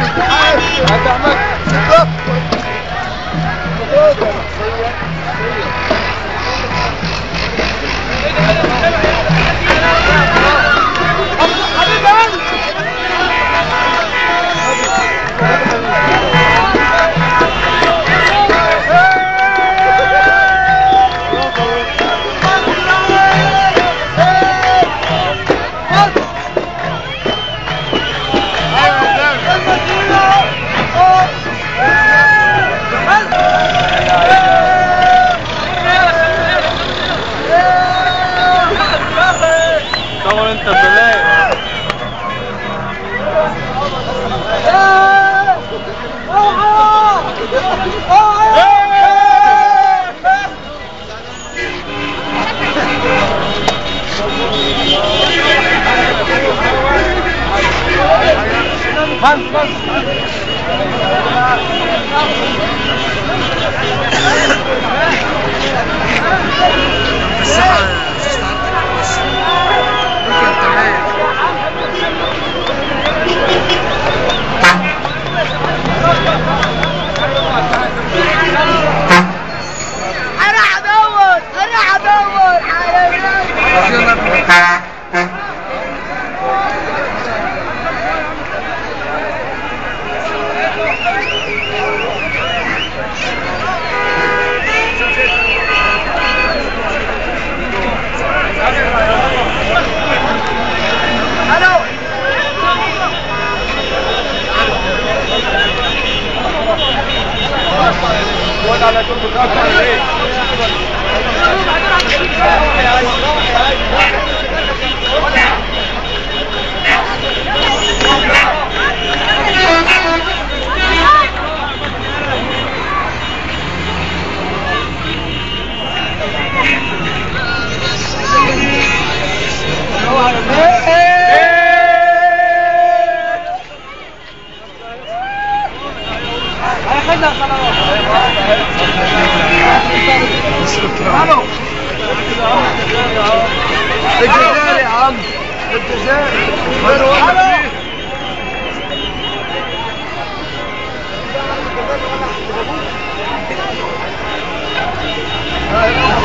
عاش عبد الرحمن بس بس أنا هدور أنا هدور على Vai todo mundo, vai علينا الجزائر يا عم الجزائر Thank.